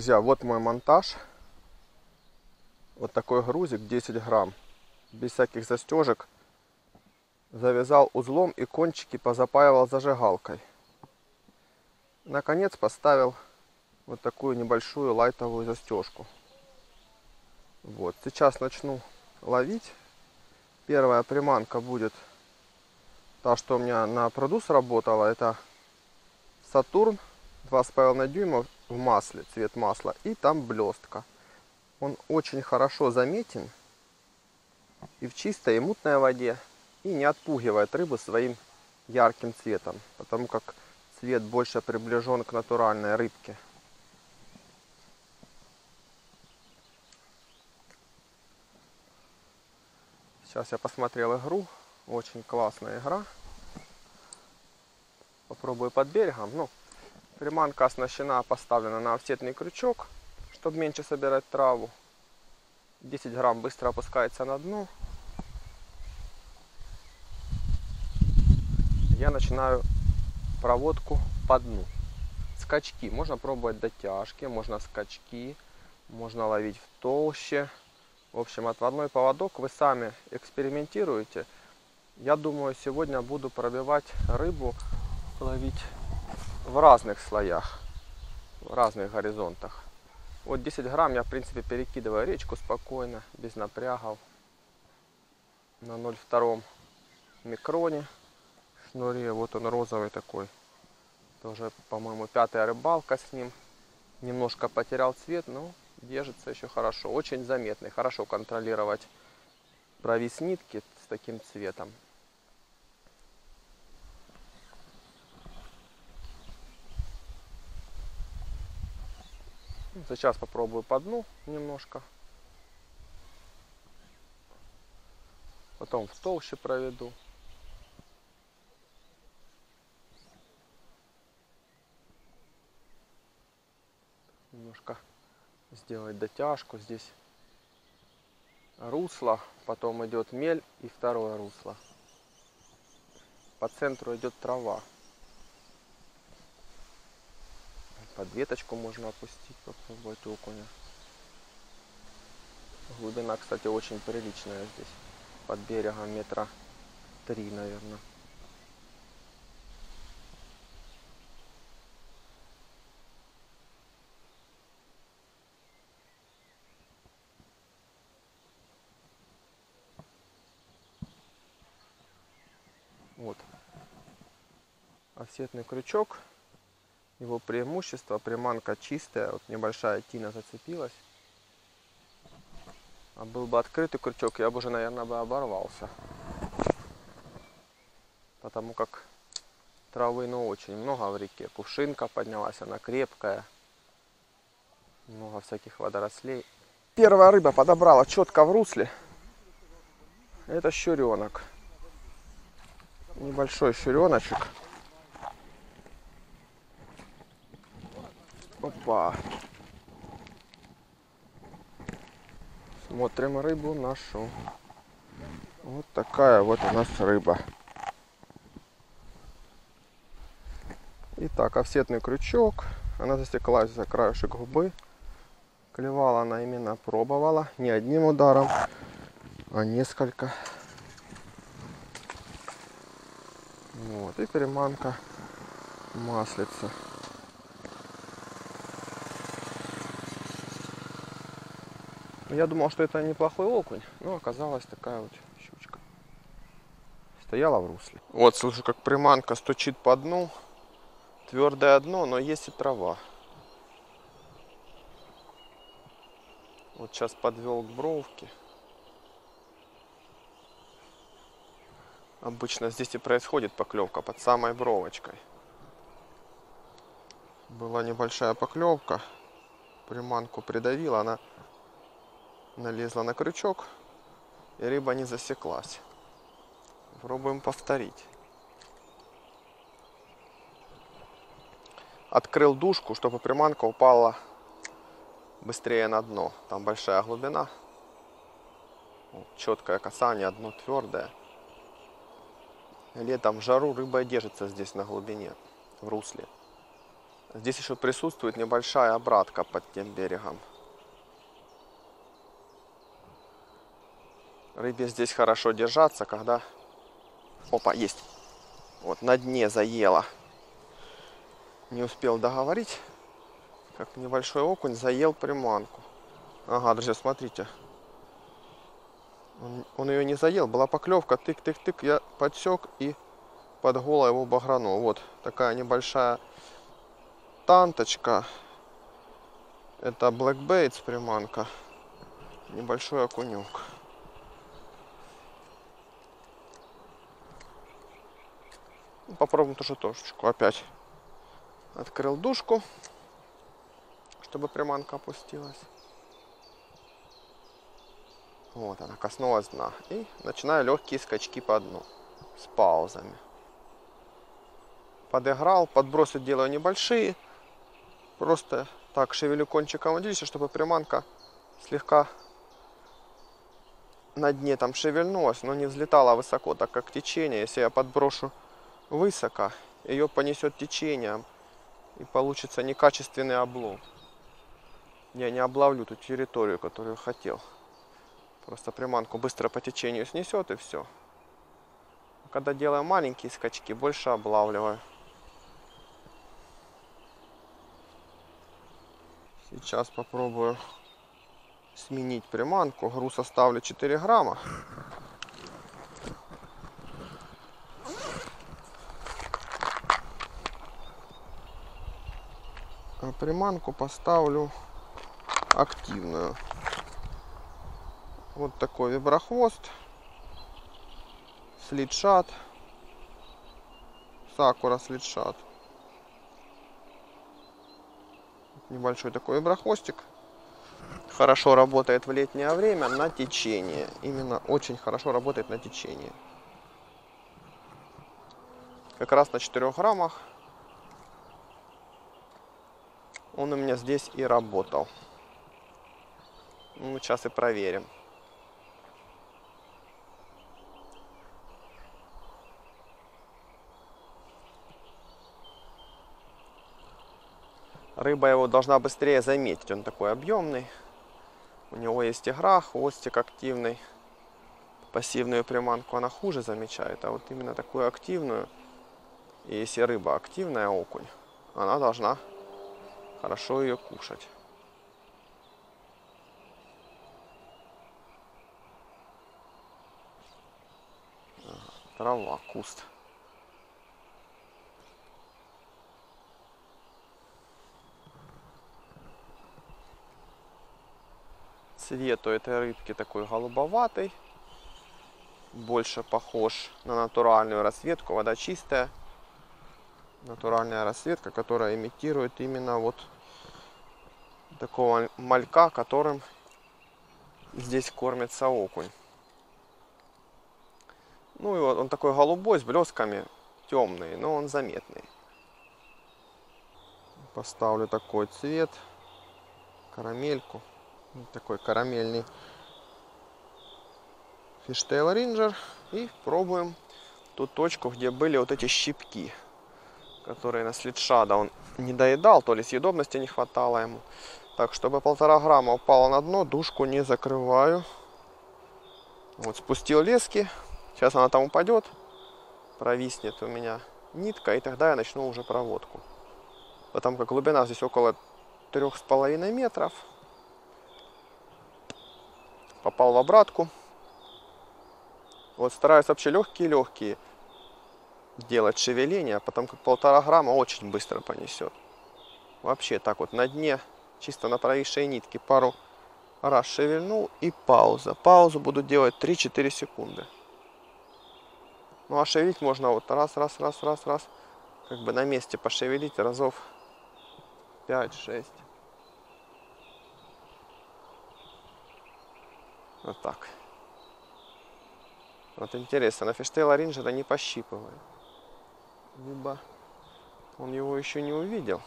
Друзья, вот мой монтаж. Вот такой грузик 10 грамм. Без всяких застежек. Завязал узлом и кончики позапаивал зажигалкой. Наконец поставил вот такую небольшую лайтовую застежку. Вот, сейчас начну ловить. Первая приманка будет та, что у меня на пруду сработала. Это Сатурн 2,5 дюйма в масле, цвет масла. И там блестка. Он очень хорошо заметен и в чистой и мутной воде. И не отпугивает рыбу своим ярким цветом. Потому как цвет больше приближен к натуральной рыбке. Сейчас я посмотрел игру. Очень классная игра. Попробую под берегом. Ну, приманка оснащена, поставлена на офсетный крючок, чтобы меньше собирать траву. 10 грамм быстро опускается на дно. Я начинаю проводку по дну. Скачки. Можно пробовать дотяжки, можно скачки, можно ловить в толще. В общем, отводной поводок вы сами экспериментируете. Я думаю, сегодня буду пробивать рыбу, ловить в разных слоях, в разных горизонтах. Вот 10 грамм я, в принципе, перекидываю речку спокойно, без напрягов. На 0,2 микроне шнуре. Вот он розовый такой. Тоже, по-моему, пятая рыбалка с ним. Немножко потерял цвет, но держится еще хорошо. Очень заметный. Хорошо контролировать провис нитки с таким цветом. Сейчас попробую по дну немножко. Потом в толще проведу. Немножко сделать дотяжку здесь русло, потом идет мель и второе русло. По центру идет трава. Под веточку можно опустить, попробовать окуня. Глубина, кстати, очень приличная здесь. Под берегом метра три, наверное. Вот. Офсетный крючок. Его преимущество, приманка чистая, вот небольшая тина зацепилась. А был бы открытый крючок, я бы уже, наверное, бы оборвался. Потому как травы, ну, очень много в реке. Кувшинка поднялась, она крепкая. Много всяких водорослей. Первая рыба подобрала четко в русле. Это щуренок небольшой щуреночек. Опа. Смотрим рыбу нашу. Вот такая вот у нас рыба. Итак, офсетный крючок. Она засеклась за краешек губы. Клевала она именно пробовала. Не одним ударом, а несколько. Вот, и переманка маслица. Я думал, что это неплохой окунь, но оказалась такая вот щучка. Стояла в русле. Вот слышу, как приманка стучит по дну. Твердое дно, но есть и трава. Вот сейчас подвел к бровке. Обычно здесь и происходит поклевка под самой бровочкой. Была небольшая поклевка. Приманку придавила, она налезла на крючок, и рыба не засеклась. Пробуем повторить. Открыл дужку, чтобы приманка упала быстрее на дно. Там большая глубина. Четкое касание, дно твердое. Летом в жару рыба держится здесь на глубине, в русле. Здесь еще присутствует небольшая обратка под тем берегом. Рыбе здесь хорошо держаться, когда... Опа, есть. Вот на дне заела. Не успел договорить, как небольшой окунь заел приманку. Ага, друзья, смотрите. Он, он ее не заел, была поклевка, тык-тык-тык, я подсек и под голову его багранул. Вот такая небольшая танточка. Это Black Baits приманка. Небольшой окунек. Попробуем тоже тошечку опять. Открыл душку, чтобы приманка опустилась. Вот она коснулась дна. И начинаю легкие скачки по дну. С паузами. Подыграл, подбросы делаю небольшие. Просто так шевелю кончиком удилища, чтобы приманка слегка на дне там шевельнулась, но не взлетала высоко, так как течение. Если я подброшу высоко, ее понесет течением и получится некачественный облом. Я не облавлю ту территорию, которую хотел. Просто приманку быстро по течению снесет и все. Когда делаю маленькие скачки, больше облавливаю. Сейчас попробую сменить приманку. Груз оставлю 4 грамма. Приманку поставлю активную. Вот такой виброхвост. Слитшат. Сакура слитшат. Небольшой такой виброхвостик. Хорошо работает в летнее время на течение. Именно очень хорошо работает на течение. Как раз на 4 граммах он у меня здесь и работал. Ну, сейчас и проверим. Рыба его должна быстрее заметить. Он такой объемный. У него есть игра, хвостик активный. Пассивную приманку она хуже замечает. А вот именно такую активную, и если рыба активная окунь, она должна хорошо ее кушать. Трава, куст. Цвет у этой рыбки такой голубоватый. Больше похож на натуральную расцветку. Вода чистая. Натуральная расцветка, которая имитирует именно вот такого малька, которым здесь кормится окунь. Ну и вот он такой голубой с блесками, темный, но он заметный. Поставлю такой цвет, карамельку. Такой карамельный фиштейл ринджер. И пробуем ту точку, где были вот эти щипки, которые на слитшада он не доедал, то ли съедобности не хватало ему. Так, чтобы полтора грамма упало на дно, душку не закрываю. Вот спустил лески. Сейчас она там упадет, провиснет у меня нитка, и тогда я начну уже проводку. Потому как глубина здесь около трех с половиной метров попал в обратку. Вот стараюсь вообще легкие-легкие делать шевеления, потому как полтора грамма очень быстро понесет. Вообще так вот на дне, чисто на провисшей нитке пару раз шевельнул и пауза. Паузу буду делать 3-4 секунды. Ну а шевелить можно вот раз, раз, раз, раз, раз. Как бы на месте пошевелить разов 5-6. Вот так. Вот интересно, на фиштейла ринджера не пощипывает либо он его еще не увидел.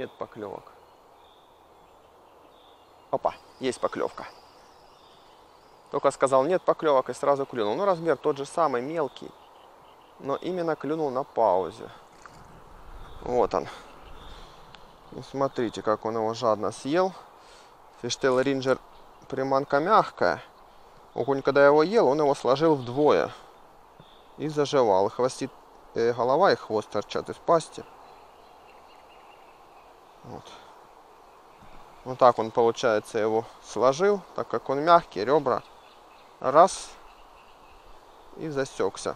нет поклевок. Опа, есть поклевка. Только сказал нет поклевок и сразу клюнул. Ну размер тот же самый, мелкий. Но именно клюнул на паузе. Вот он. Ну, смотрите, как он его жадно съел. Фиштейл ринджер приманка мягкая. Окунь, когда его ел, он его сложил вдвое. И заживал. Хвостит, э, голова и хвост торчат из пасти. Вот. Вот так он, получается, его сложил, так как он мягкий, ребра. Раз. И засекся.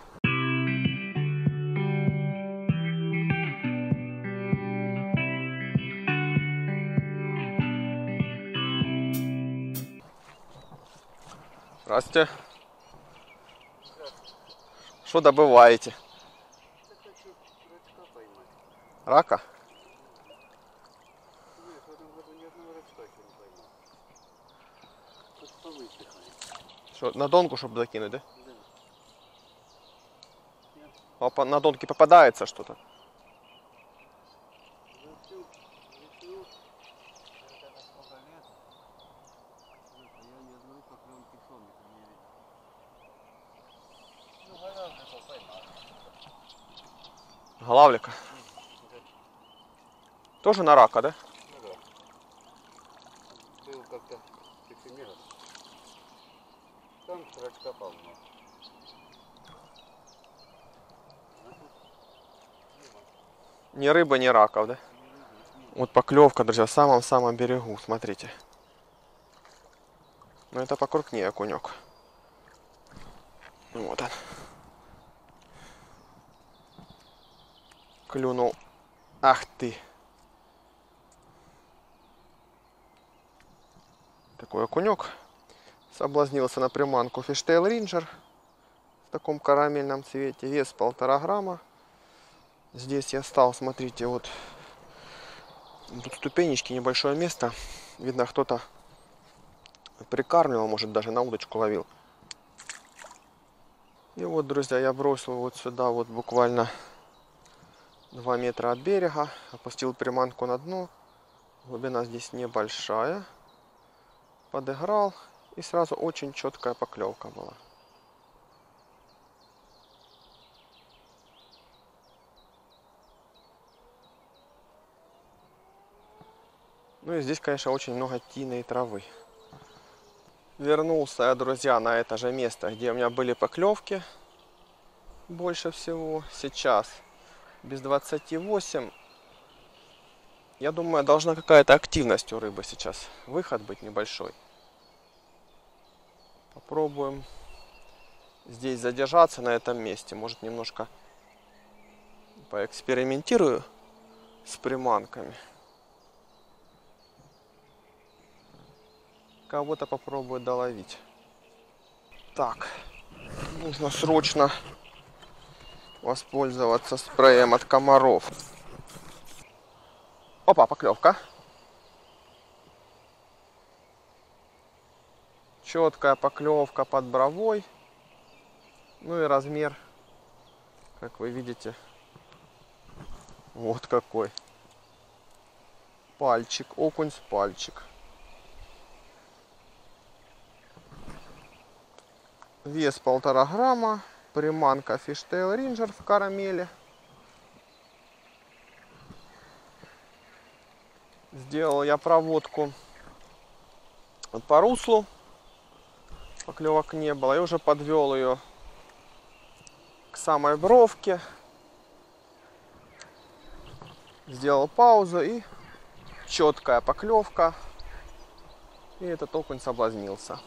Здравствуйте. Что добываете? Рака? Что, на донку, чтобы закинуть, да? А по- на донке попадается что-то. Главлика. Тоже на рака, да? Ни рыба, ни раков, да? Вот поклевка, друзья, в самом-самом берегу, смотрите. Но это покрупнее окунек. Вот он. Клюнул. Ах ты. Такой окунек. Соблазнился на приманку фиштейл ринджер. В таком карамельном цвете. Вес полтора грамма. Здесь я стал, смотрите, вот тут ступенечки, небольшое место. Видно, кто-то прикармливал, может даже на удочку ловил. И вот, друзья, я бросил вот сюда вот буквально 2 метра от берега. Опустил приманку на дно. Глубина здесь небольшая. Подыграл. И сразу очень четкая поклевка была. Ну и здесь, конечно, очень много тины и травы. Вернулся я, друзья, на это же место, где у меня были поклевки больше всего. Сейчас без 28. Я думаю, должна какая-то активность у рыбы сейчас. Выход быть небольшой. Попробуем здесь задержаться на этом месте. Может немножко поэкспериментирую с приманками. Кого-то попробую доловить. Так, нужно срочно воспользоваться спреем от комаров. Опа, поклевка. Четкая поклевка под бровой. Ну и размер, как вы видите, вот какой. Пальчик, окунь с пальчик. Вес полтора грамма. Приманка Fishtail Ranger в карамели. Сделал я проводку по руслу. Поклевок не было. И уже подвел ее к самой бровке. Сделал паузу и четкая поклевка. И этот окунь соблазнился.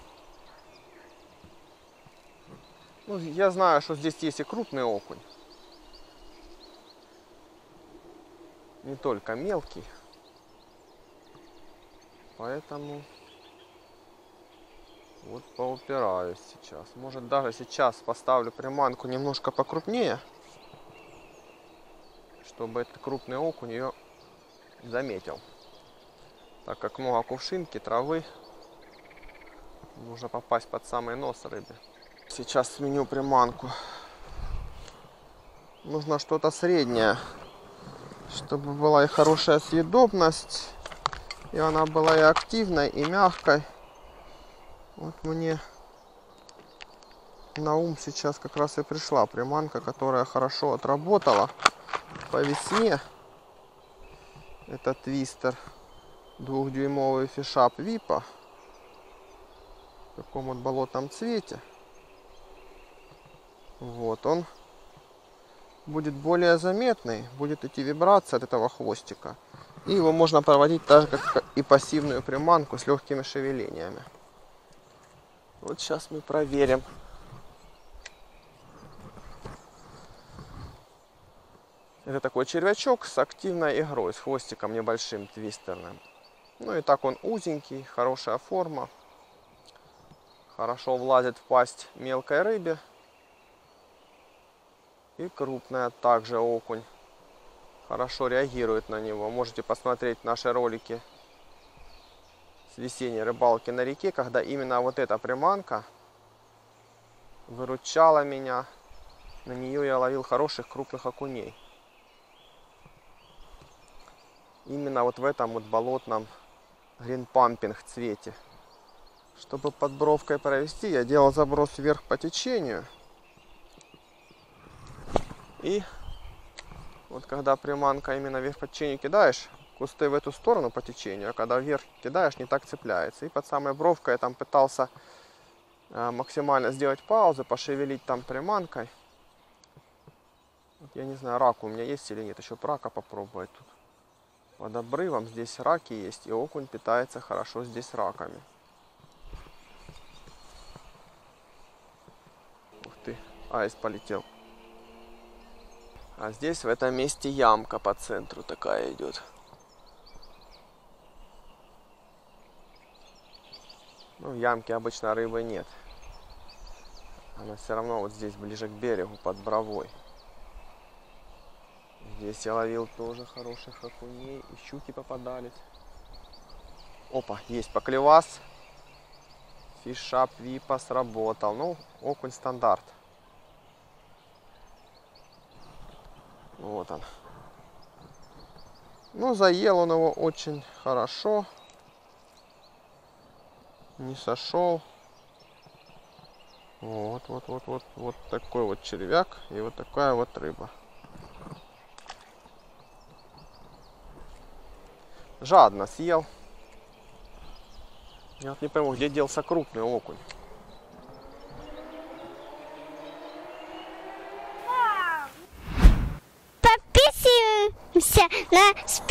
Ну, я знаю, что здесь есть и крупный окунь. Не только мелкий. Поэтому вот поупираюсь сейчас. Может даже сейчас поставлю приманку немножко покрупнее. Чтобы этот крупный окунь ее заметил. Так как много кувшинки, травы. Нужно попасть под самый нос рыбе. Сейчас сменю приманку. Нужно что-то среднее, чтобы была и хорошая съедобность, и она была и активной, и мягкой. Вот мне на ум сейчас как раз и пришла приманка, которая хорошо отработала по весне. Это твистер двухдюймовый фишап Випа в таком вот болотном цвете. Вот он будет более заметный, будет идти вибрация от этого хвостика. И его можно проводить так же, как и пассивную приманку с легкими шевелениями. Вот сейчас мы проверим. Это такой червячок с активной игрой, с хвостиком небольшим твистерным. Ну и так он узенький, хорошая форма. Хорошо влазит в пасть мелкой рыбе. И крупная также окунь. Хорошо реагирует на него. Можете посмотреть наши ролики с весенней рыбалки на реке, когда именно вот эта приманка выручала меня. На нее я ловил хороших крупных окуней. Именно вот в этом вот болотном гринпампинг цвете. Чтобы под бровкой провести, я делал заброс вверх по течению. И вот когда приманка именно вверх по течению кидаешь, кусты в эту сторону по течению, а когда вверх кидаешь, не так цепляется. И под самой бровкой я там пытался э, максимально сделать паузу, пошевелить там приманкой. Я не знаю, рак у меня есть или нет, еще рака попробовать тут. Под обрывом здесь раки есть, и окунь питается хорошо здесь раками. Ух ты, айс полетел. А здесь в этом месте ямка по центру такая идет. Ну, в ямке обычно рыбы нет. Она все равно вот здесь ближе к берегу, под бровой. Здесь я ловил тоже хороших окуней. И щуки попадались. Опа, есть поклевас. Фишап випа сработал. Ну, окунь стандарт. Вот он. Ну, заел он его очень хорошо. Не сошел. Вот, вот, вот, вот, вот такой вот червяк и вот такая вот рыба. Жадно съел. Я вот не пойму, где делся крупный окунь. ス